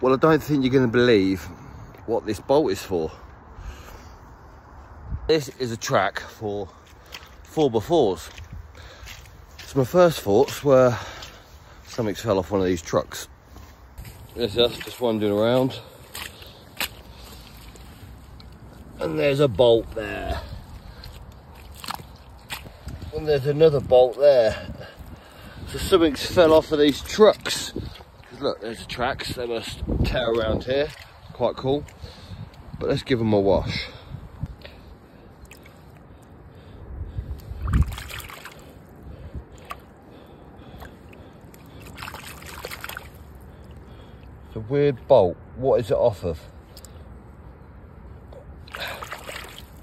Well, I don't think you're going to believe what this bolt is for. This is a track for 4x4s. So my first thoughts were something's fell off one of these trucks. There's us just wandering around. And there's a bolt there. And there's another bolt there. So something's fell off of these trucks look, there's the tracks. They must tear around here. Quite cool. But let's give them a wash. It's a weird bolt. What is it off of?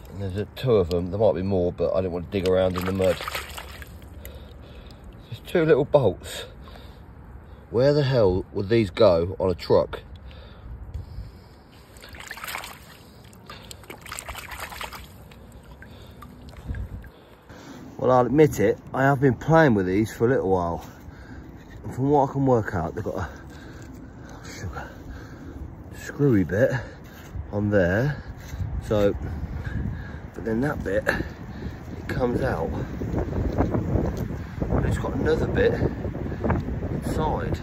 And there's a, two of them. There might be more, but I didn't want to dig around in the mud. There's two little bolts. Where the hell would these go on a truck? Well, I'll admit it, I have been playing with these for a little while. And from what I can work out, they've got a screwy bit on there. So, but then that bit, it comes out. But it's got another bit side.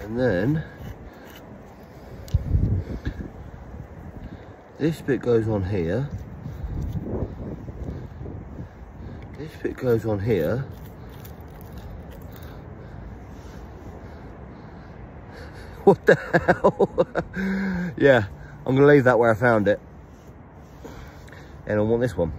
And then this bit goes on here. This bit goes on here. What the hell? yeah, I'm gonna leave that where I found it. And I want this one.